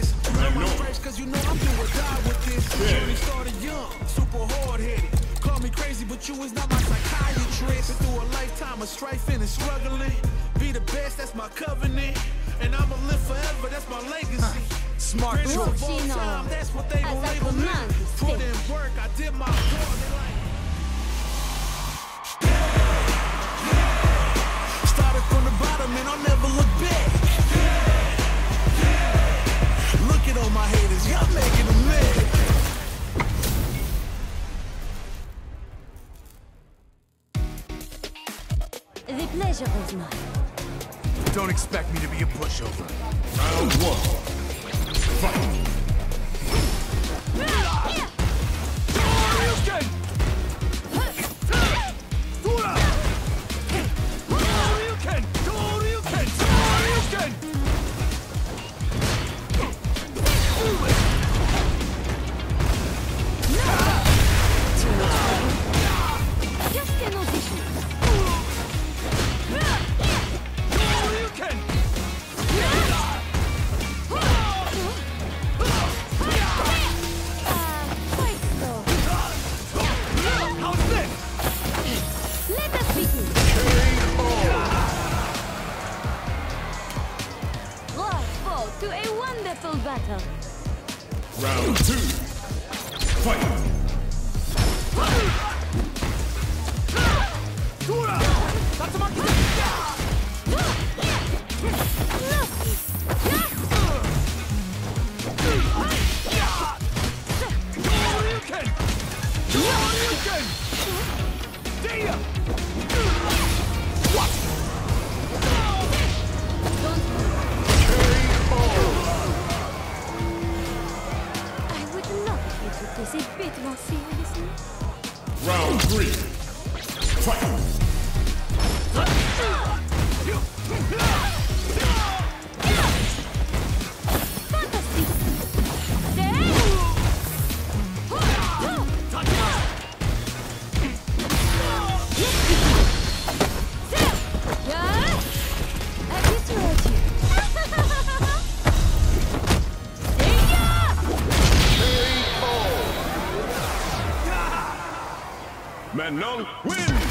this. Learn my stripes, cause you know I'm do or die with this. Journey started young, super hard headed. Call me crazy, but you is not my psychiatrist. Been through a lifetime of strifing and struggling. Be the best, that's my covenant. And I'ma live forever, that's my legacy. Smart choice. of all Chino. time, that's what they gon' label me. Put in work, I did my The pleasure is mine. Don't expect me to be a pushover. Round one. Fight. Wonderful battle. Round two. Fight. I took this bit more seriously. Round three. Fight. Manon wins.